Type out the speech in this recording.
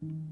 you